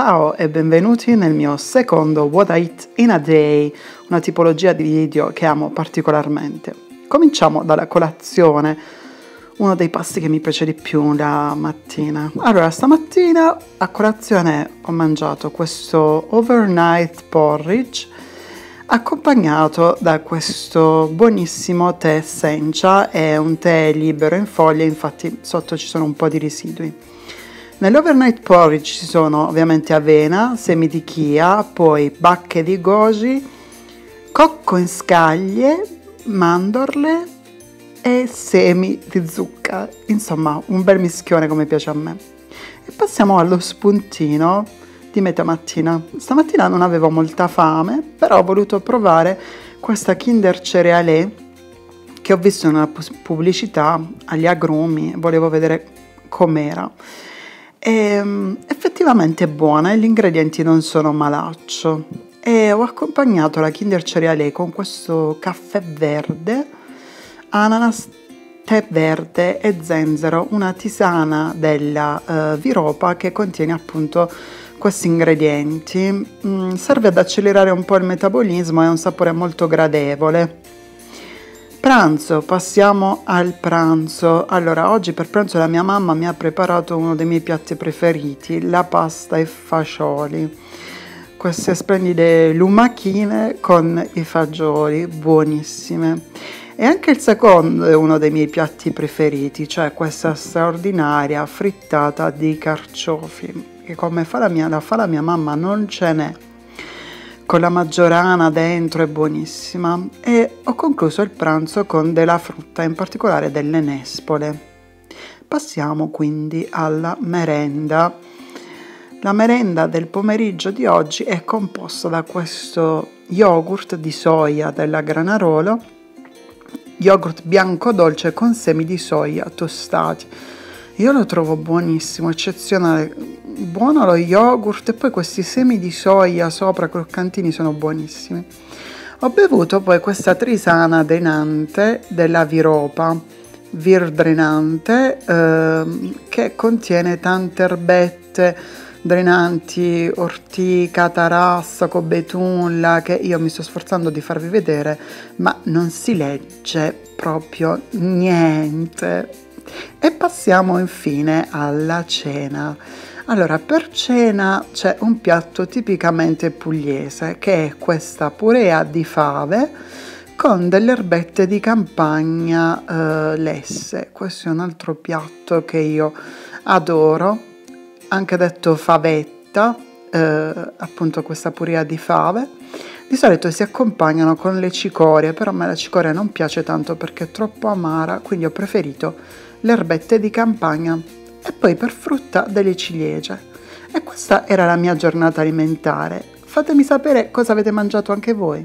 Ciao e benvenuti nel mio secondo What I Eat in a Day, una tipologia di video che amo particolarmente. Cominciamo dalla colazione, uno dei pasti che mi piace di più la mattina. Allora, stamattina a colazione ho mangiato questo overnight porridge accompagnato da questo buonissimo tè sencha, è un tè libero in foglie, infatti sotto ci sono un po' di residui. Nell'overnight porridge ci sono ovviamente avena, semi di chia, poi bacche di goji, cocco in scaglie, mandorle e semi di zucca. Insomma, un bel mischione come piace a me. E passiamo allo spuntino di metà mattina. Stamattina non avevo molta fame, però ho voluto provare questa Kinder Cerealé che ho visto in una pubblicità agli agrumi, volevo vedere com'era. E, ehm, effettivamente è buona e gli ingredienti non sono malaccio. E ho accompagnato la Kinder Cerealé con questo caffè verde, ananas, tè verde e zenzero, una tisana della uh, Viropa che contiene appunto questi ingredienti. Mm, serve ad accelerare un po' il metabolismo, è un sapore molto gradevole. Pranzo, passiamo al pranzo. Allora, oggi per pranzo la mia mamma mi ha preparato uno dei miei piatti preferiti, la pasta e fagioli. Queste splendide lumachine con i fagioli, buonissime. E anche il secondo è uno dei miei piatti preferiti, cioè questa straordinaria frittata di carciofi che come fa la mia, la fa la mia mamma non ce n'è con la maggiorana dentro è buonissima e ho concluso il pranzo con della frutta, in particolare delle nespole. Passiamo quindi alla merenda. La merenda del pomeriggio di oggi è composta da questo yogurt di soia della Granarolo, yogurt bianco dolce con semi di soia tostati. Io lo trovo buonissimo, eccezionale, buono lo yogurt e poi questi semi di soia sopra croccantini sono buonissimi. Ho bevuto poi questa trisana drenante della Viropa, Vir drenante, ehm, che contiene tante erbette drenanti, ortica, tarassaco, betulla, che io mi sto sforzando di farvi vedere, ma non si legge proprio niente. E passiamo infine alla cena. Allora, per cena c'è un piatto tipicamente pugliese che è questa purea di fave con delle erbette di campagna eh, lesse. Questo è un altro piatto che io adoro, anche detto favetta, eh, appunto questa purea di fave. Di solito si accompagnano con le cicorie, però a me la cicoria non piace tanto perché è troppo amara, quindi ho preferito le erbette di campagna e poi per frutta delle ciliegie. E questa era la mia giornata alimentare. Fatemi sapere cosa avete mangiato anche voi.